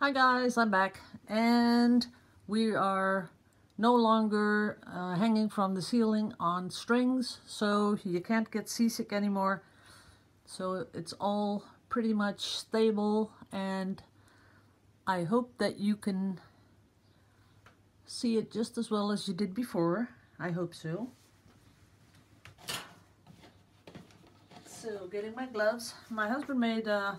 Hi guys, I'm back and we are no longer uh, hanging from the ceiling on strings so you can't get seasick anymore. So it's all pretty much stable and I hope that you can see it just as well as you did before. I hope so. So getting my gloves. My husband made a,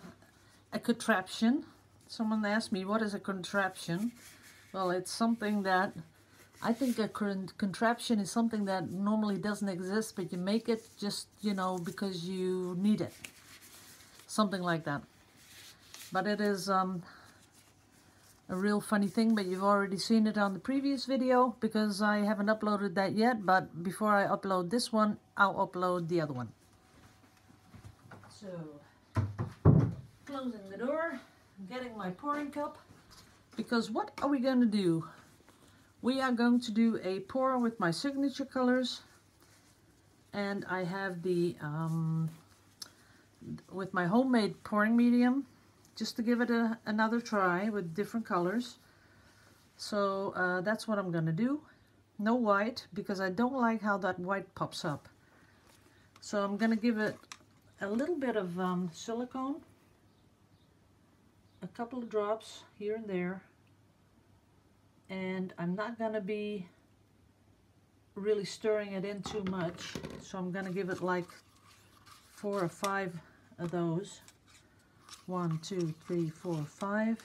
a contraption Someone asked me, what is a contraption? Well, it's something that, I think a contraption is something that normally doesn't exist, but you make it just, you know, because you need it. Something like that. But it is um, a real funny thing, but you've already seen it on the previous video because I haven't uploaded that yet, but before I upload this one, I'll upload the other one. So, closing the door getting my pouring cup because what are we going to do? We are going to do a pour with my signature colors and I have the um, with my homemade pouring medium just to give it a, another try with different colors. So uh, that's what I'm going to do. No white because I don't like how that white pops up. So I'm going to give it a little bit of um, silicone a couple of drops here and there. And I'm not going to be really stirring it in too much. So I'm going to give it like four or five of those. One two three four five.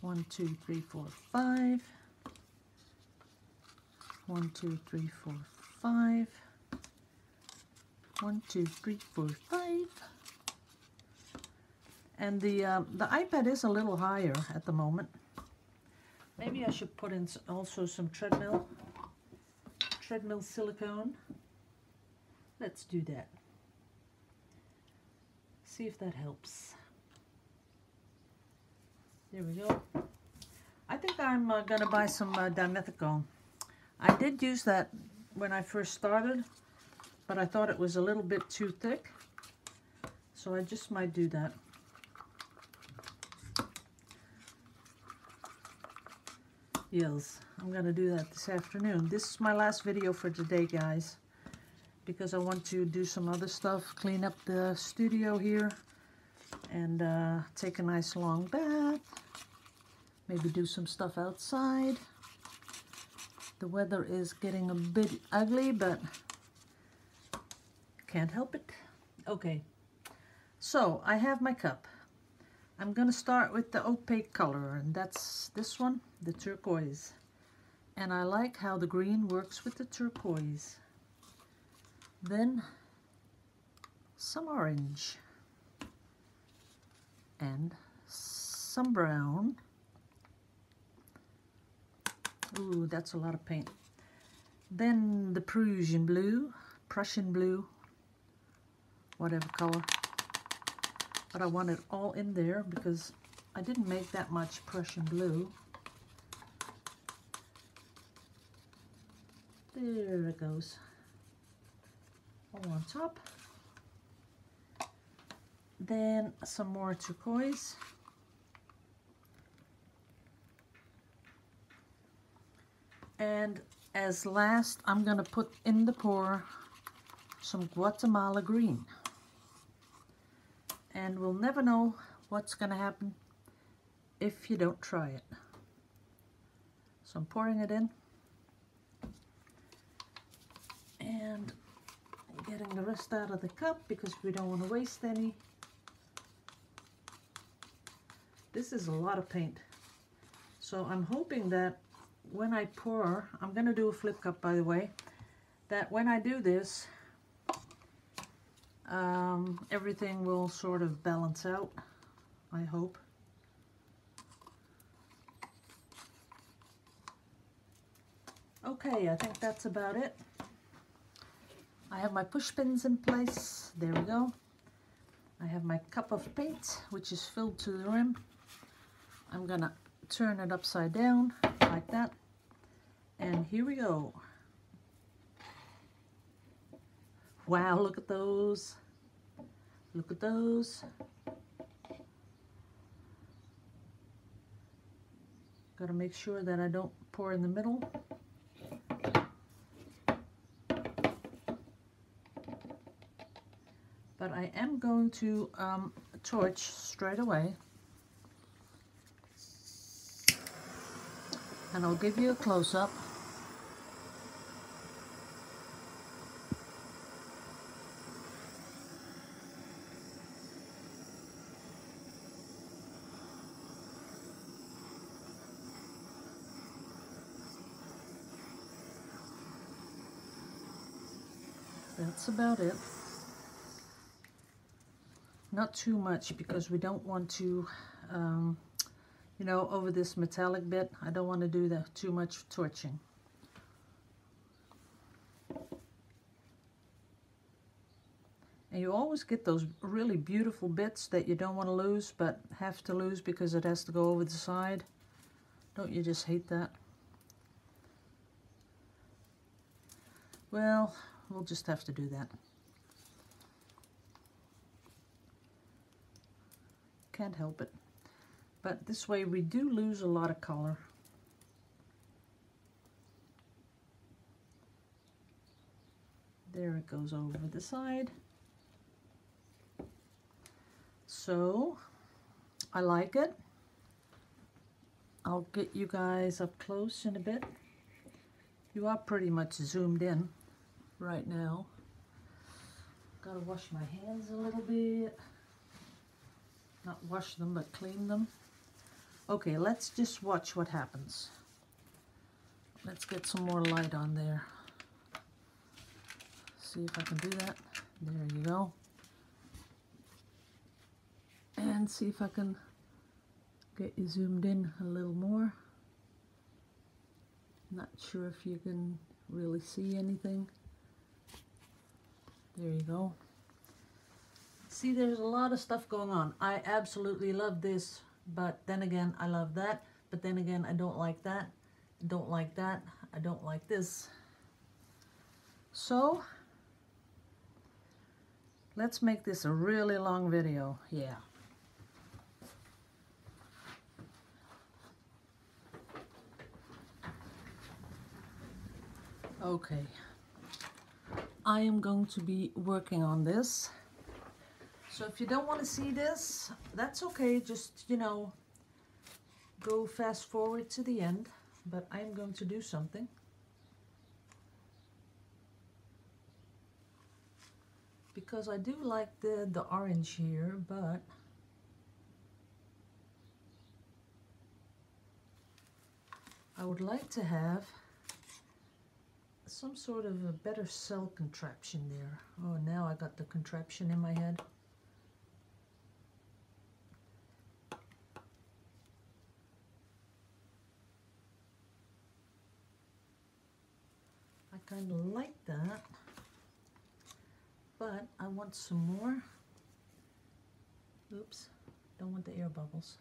One two three four five. One two three four five. One two three four five and the, uh, the iPad is a little higher at the moment. Maybe I should put in also some treadmill, treadmill silicone. Let's do that. See if that helps. There we go. I think I'm uh, going to buy some uh, dimethicone. I did use that when I first started, but I thought it was a little bit too thick. So I just might do that. I'm going to do that this afternoon. This is my last video for today, guys, because I want to do some other stuff, clean up the studio here, and uh, take a nice long bath, maybe do some stuff outside. The weather is getting a bit ugly, but can't help it. Okay, so I have my cup. I'm going to start with the opaque color, and that's this one, the turquoise. And I like how the green works with the turquoise. Then some orange and some brown. Ooh, that's a lot of paint. Then the Prussian blue, Prussian blue, whatever color but I want it all in there because I didn't make that much Prussian blue. There it goes. All on top. Then some more turquoise. And as last, I'm going to put in the pour some Guatemala green and we'll never know what's going to happen if you don't try it. So I'm pouring it in and getting the rest out of the cup because we don't want to waste any. This is a lot of paint. So I'm hoping that when I pour, I'm going to do a flip cup by the way, that when I do this, um, everything will sort of balance out, I hope. Okay, I think that's about it. I have my push pins in place. There we go. I have my cup of paint, which is filled to the rim. I'm gonna turn it upside down like that. And here we go. Wow, look at those. Look at those. Got to make sure that I don't pour in the middle. But I am going to um, torch straight away. And I'll give you a close-up. That's about it. Not too much because we don't want to, um, you know, over this metallic bit, I don't want to do the too much torching. And you always get those really beautiful bits that you don't want to lose, but have to lose because it has to go over the side. Don't you just hate that? Well, We'll just have to do that. Can't help it. But this way we do lose a lot of color. There it goes over the side. So, I like it. I'll get you guys up close in a bit. You are pretty much zoomed in right now. Gotta wash my hands a little bit. Not wash them, but clean them. Okay, let's just watch what happens. Let's get some more light on there. See if I can do that. There you go. And see if I can get you zoomed in a little more. Not sure if you can really see anything. There you go. See, there's a lot of stuff going on. I absolutely love this, but then again, I love that. But then again, I don't like that. I don't like that. I don't like this. So, let's make this a really long video. Yeah. Okay. I am going to be working on this. So if you don't want to see this, that's okay. Just, you know, go fast forward to the end. But I'm going to do something. Because I do like the, the orange here, but I would like to have some sort of a better cell contraption there. Oh, now I got the contraption in my head. I kind of like that, but I want some more. Oops, don't want the air bubbles.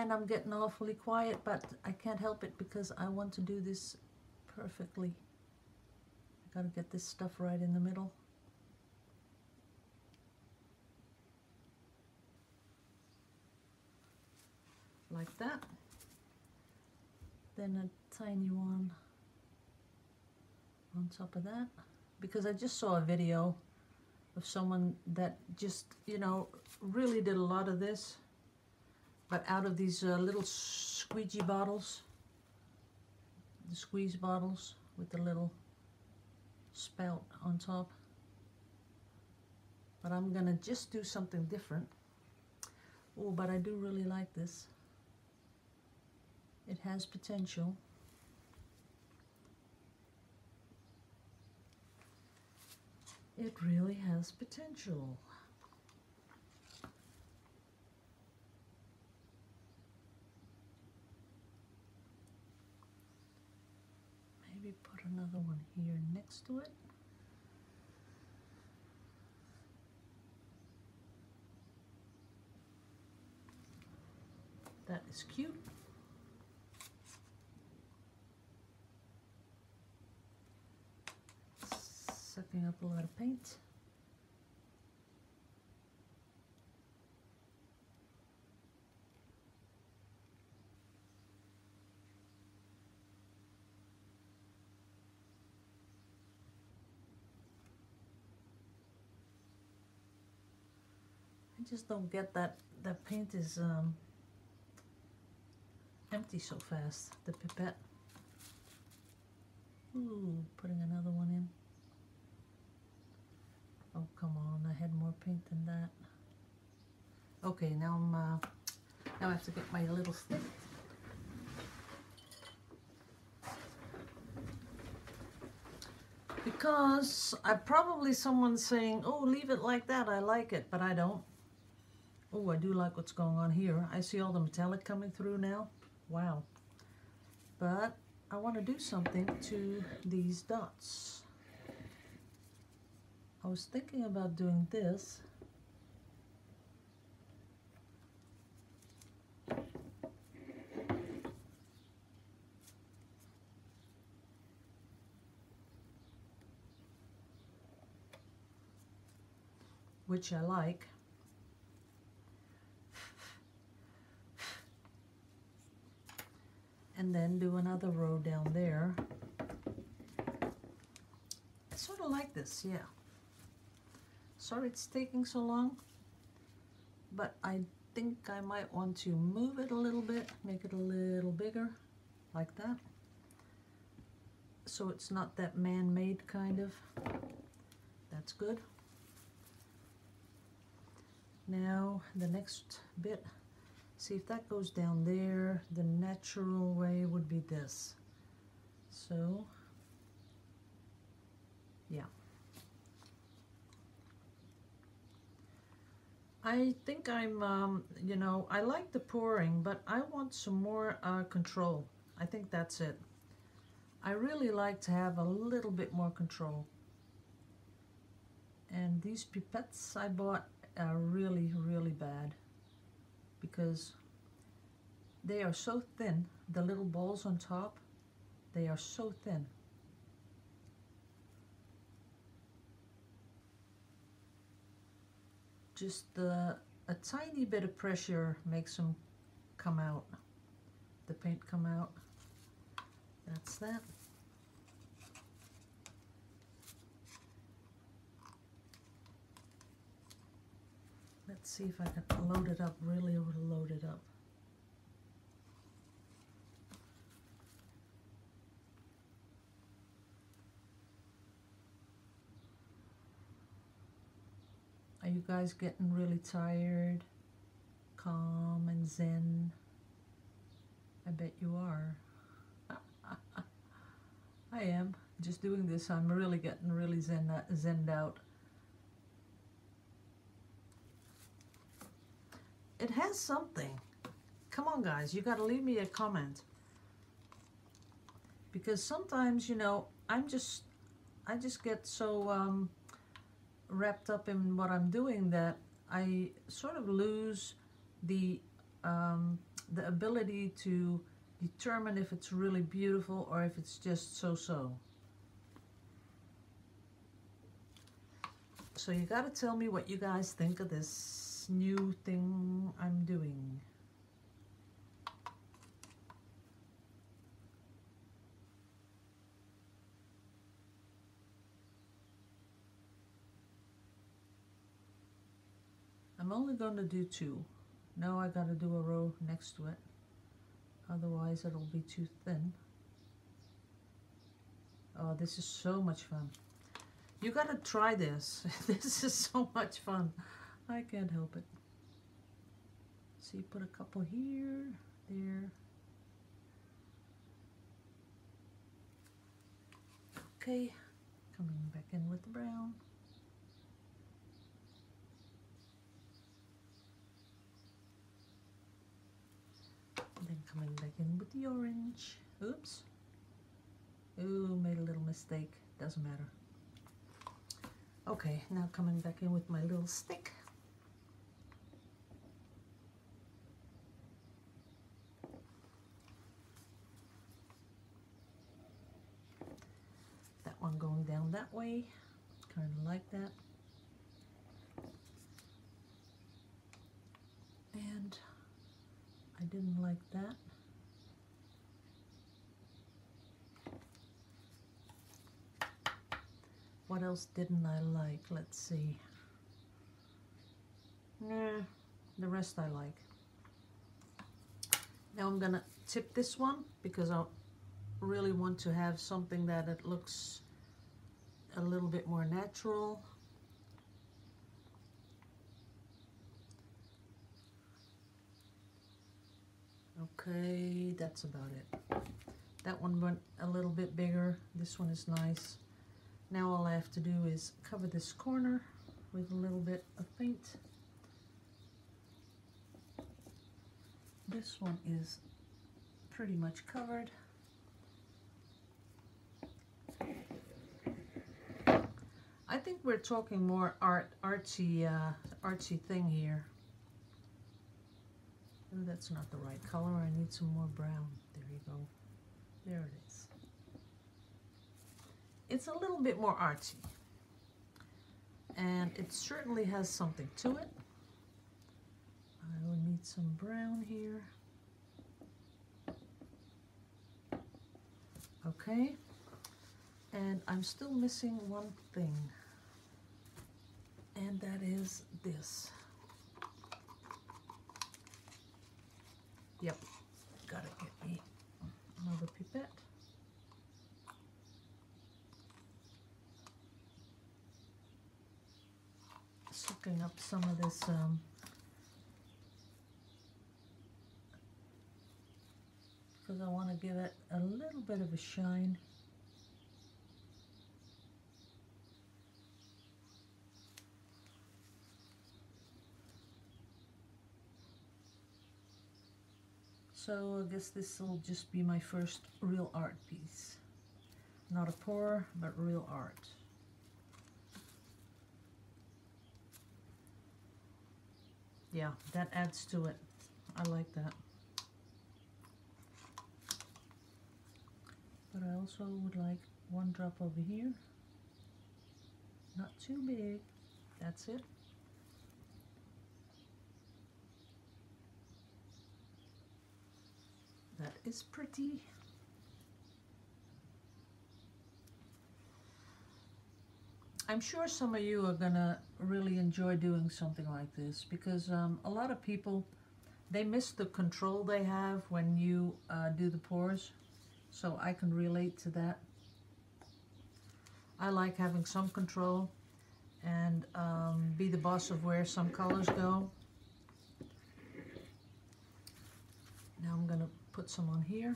And I'm getting awfully quiet, but I can't help it because I want to do this perfectly. I gotta get this stuff right in the middle. Like that. Then a tiny one on top of that. Because I just saw a video of someone that just, you know, really did a lot of this but out of these uh, little squeegee bottles, the squeeze bottles with the little spout on top. But I'm gonna just do something different. Oh, but I do really like this. It has potential. It really has potential. Another one here next to it. That is cute. Sucking up a lot of paint. I just don't get that that paint is um, empty so fast, the pipette. Ooh, putting another one in. Oh, come on, I had more paint than that. Okay, now I'm, uh, now I have to get my little stick. Because I probably someone's saying, oh, leave it like that, I like it, but I don't. Oh, I do like what's going on here. I see all the metallic coming through now. Wow. But I want to do something to these dots. I was thinking about doing this. Which I like. And then do another row down there. I sort of like this, yeah. Sorry it's taking so long, but I think I might want to move it a little bit, make it a little bigger, like that. So it's not that man-made kind of. That's good. Now the next bit See if that goes down there, the natural way would be this. So, yeah. I think I'm, um, you know, I like the pouring, but I want some more uh, control. I think that's it. I really like to have a little bit more control. And these pipettes I bought are really, really bad because they are so thin, the little balls on top, they are so thin. Just the, a tiny bit of pressure makes them come out, the paint come out. That's that. Let's see if I can load it up, really load it up. Are you guys getting really tired? Calm and zen? I bet you are. I am. Just doing this, I'm really getting really zen, uh, zened out. It has something. Come on, guys, you got to leave me a comment. Because sometimes, you know, I'm just, I just get so um, wrapped up in what I'm doing that I sort of lose the, um, the ability to determine if it's really beautiful or if it's just so-so. So you got to tell me what you guys think of this new thing I'm doing. I'm only going to do two. Now I got to do a row next to it. Otherwise it'll be too thin. Oh, this is so much fun. You got to try this. this is so much fun. I can't help it. So you put a couple here, there. Okay, coming back in with the brown. then coming back in with the orange. Oops. Ooh, made a little mistake. Doesn't matter. Okay, now coming back in with my little stick. That way. Kind of like that. And I didn't like that. What else didn't I like? Let's see. Nah, the rest I like. Now I'm gonna tip this one because I really want to have something that it looks a little bit more natural. Okay, that's about it. That one went a little bit bigger. This one is nice. Now all I have to do is cover this corner with a little bit of paint. This one is pretty much covered. I think we're talking more art, artsy, uh, artsy thing here. That's not the right color. I need some more brown. There you go. There it is. It's a little bit more artsy. And it certainly has something to it. I will need some brown here. Okay. And I'm still missing one thing. And that is this. Yep, gotta get me another pipette. Sucking up some of this um, because I want to give it a little bit of a shine. So I guess this will just be my first real art piece. Not a pour, but real art. Yeah, that adds to it. I like that. But I also would like one drop over here. Not too big. That's it. That is pretty. I'm sure some of you are gonna really enjoy doing something like this because um, a lot of people they miss the control they have when you uh, do the pours so I can relate to that. I like having some control and um, be the boss of where some colors go now I'm gonna put some on here.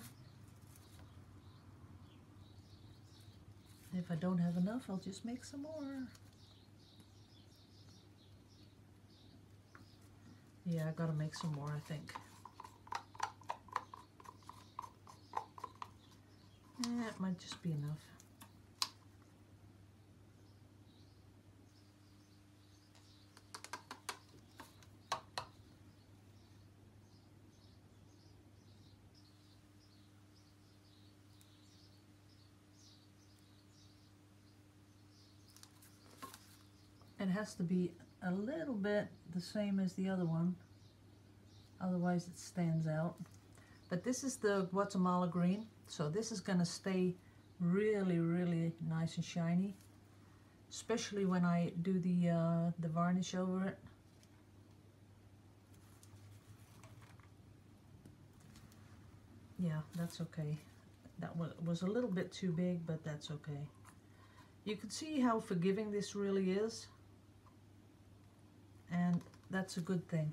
If I don't have enough, I'll just make some more. Yeah, I gotta make some more, I think. Eh, it might just be enough. Has to be a little bit the same as the other one. Otherwise it stands out. But this is the Guatemala green. So this is going to stay really, really nice and shiny. Especially when I do the, uh, the varnish over it. Yeah, that's okay. That was a little bit too big, but that's okay. You can see how forgiving this really is and that's a good thing.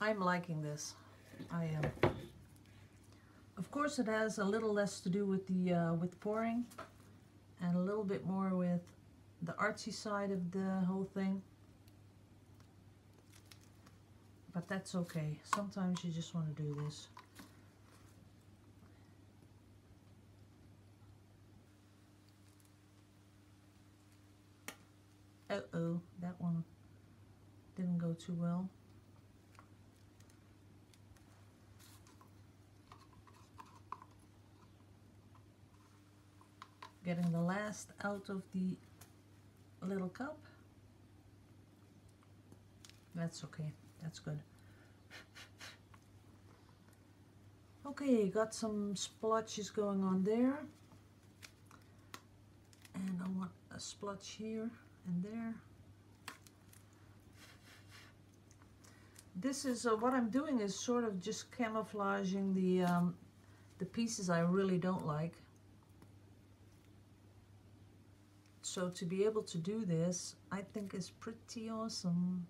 I'm liking this. I am. Course it has a little less to do with the uh, with pouring and a little bit more with the artsy side of the whole thing. But that's okay. Sometimes you just want to do this. Uh-oh, that one didn't go too well. Getting the last out of the little cup. That's okay, that's good. Okay, got some splotches going on there. And I want a splotch here and there. This is, uh, what I'm doing is sort of just camouflaging the, um, the pieces I really don't like. So to be able to do this, I think is pretty awesome.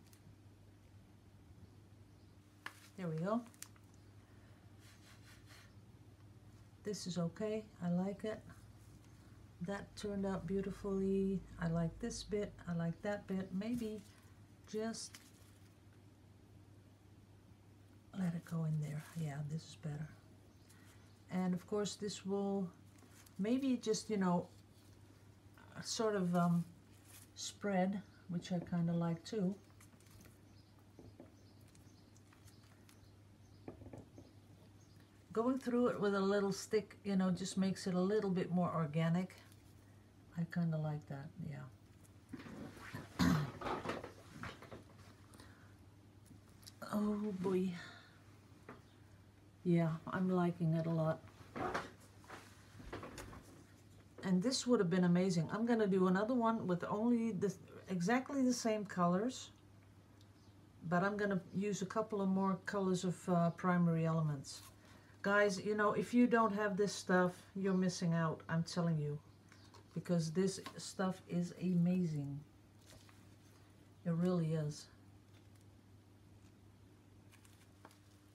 There we go. This is okay, I like it. That turned out beautifully. I like this bit, I like that bit. Maybe just let it go in there. Yeah, this is better. And of course this will maybe just, you know, sort of um, spread, which I kind of like too. Going through it with a little stick, you know, just makes it a little bit more organic. I kind of like that, yeah. oh boy. Yeah, I'm liking it a lot. And this would have been amazing. I'm going to do another one with only the exactly the same colors. But I'm going to use a couple of more colors of uh, primary elements. Guys, you know, if you don't have this stuff, you're missing out. I'm telling you because this stuff is amazing. It really is.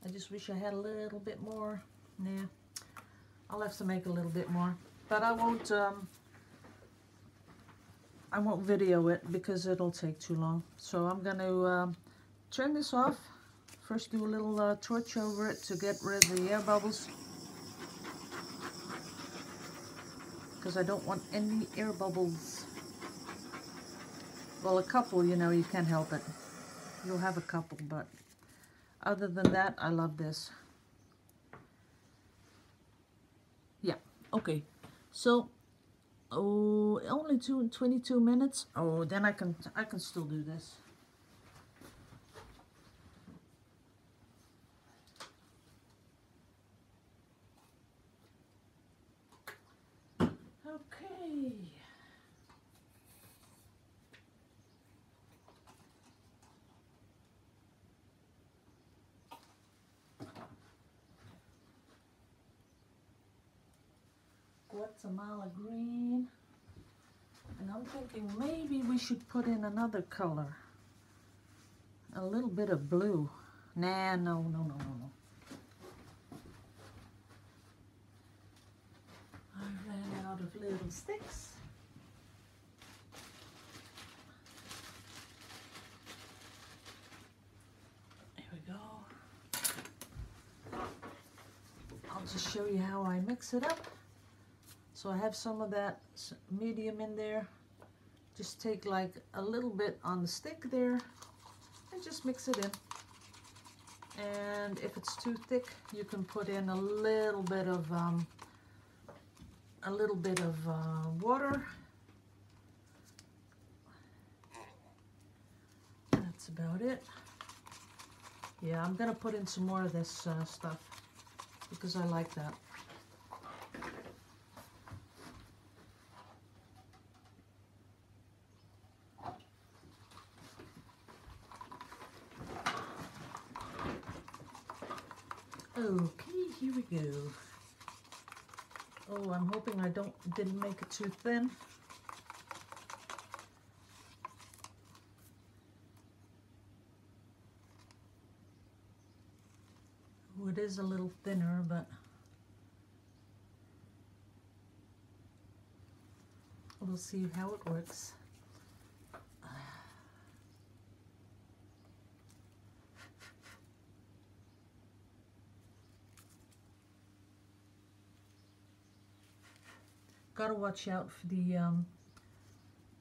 I just wish I had a little bit more. Nah, I'll have to make a little bit more. But I won't, um, I won't video it because it'll take too long. So I'm going to uh, turn this off. First do a little uh, torch over it to get rid of the air bubbles. because I don't want any air bubbles. Well, a couple, you know, you can't help it. You'll have a couple, but other than that, I love this. Yeah, okay. So, oh, only two, 22 minutes. Oh, then I can, I can still do this. Guatemala green. And I'm thinking maybe we should put in another color. A little bit of blue. Nah, no, no, no, no, no. I ran out of little sticks. Here we go. I'll just show you how I mix it up. So I have some of that medium in there. Just take like a little bit on the stick there and just mix it in. And if it's too thick, you can put in a little bit of um, a little bit of uh, water. That's about it. Yeah, I'm gonna put in some more of this uh, stuff because I like that. Okay, here we go. Oh, I'm hoping I don't didn't make it too thin. Oh, it is a little thinner, but we'll see how it works. Gotta watch out for the um,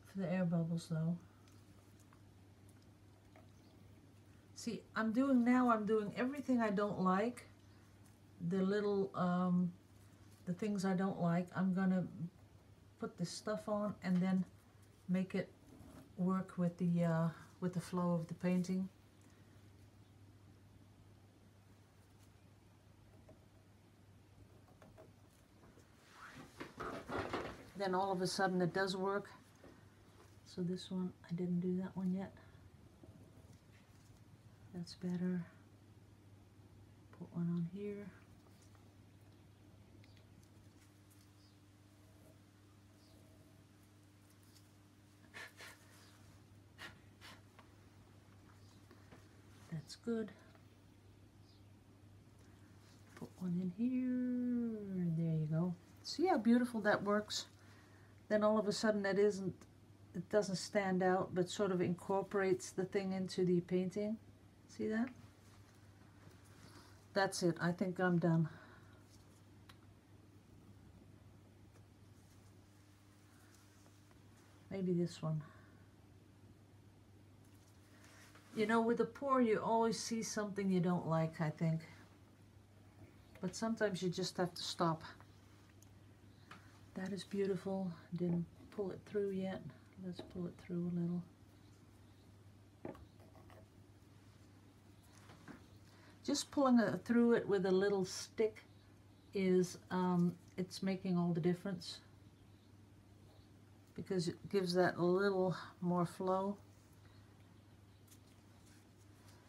for the air bubbles though. See, I'm doing now, I'm doing everything I don't like. The little, um, the things I don't like, I'm gonna put this stuff on and then make it work with the, uh, with the flow of the painting. Then all of a sudden it does work. So this one, I didn't do that one yet. That's better. Put one on here. That's good. Put one in here. There you go. See how beautiful that works? Then all of a sudden it isn't, it doesn't stand out, but sort of incorporates the thing into the painting. See that? That's it. I think I'm done. Maybe this one. You know, with the pour, you always see something you don't like, I think. But sometimes you just have to stop. That is beautiful. Didn't pull it through yet. Let's pull it through a little. just pulling it through it with a little stick is um, it's making all the difference because it gives that a little more flow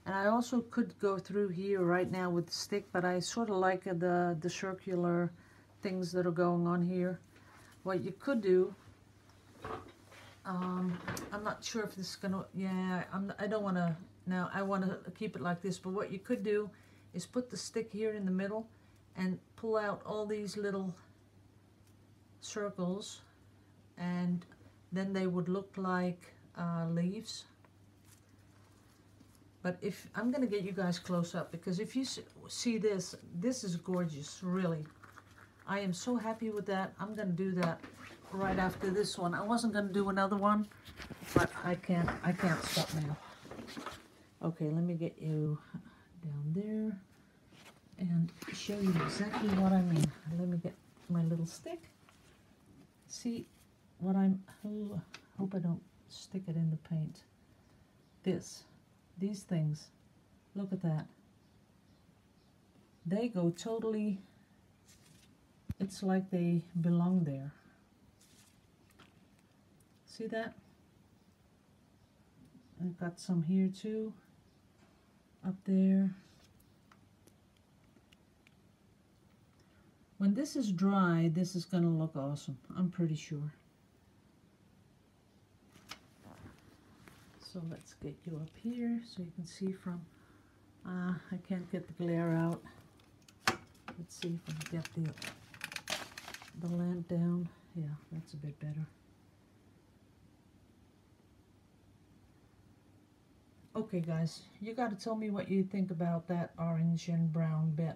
and I also could go through here right now with the stick but I sort of like the the circular things that are going on here what you could do um, I'm not sure if this is gonna yeah I'm, I don't want to now I want to keep it like this, but what you could do is put the stick here in the middle and pull out all these little circles and then they would look like uh, leaves. But if I'm to get you guys close up because if you see this, this is gorgeous, really. I am so happy with that. I'm going to do that right after this one. I wasn't going to do another one, but I can't. I can't stop now. Okay, let me get you down there and show you exactly what I mean. Let me get my little stick. See what I'm, oh, hope I don't stick it in the paint. This, these things, look at that. They go totally, it's like they belong there. See that? I've got some here too up there. When this is dry, this is going to look awesome. I'm pretty sure. So let's get you up here so you can see from, uh, I can't get the glare out. Let's see if I can get the, the lamp down. Yeah, that's a bit better. Okay guys, you got to tell me what you think about that orange and brown bit.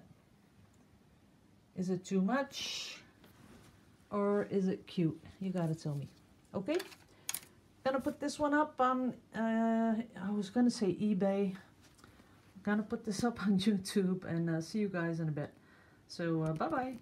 Is it too much? Or is it cute? You got to tell me. Okay? Gonna put this one up on, uh, I was gonna say eBay. Gonna put this up on YouTube and uh, see you guys in a bit. So, uh, bye-bye.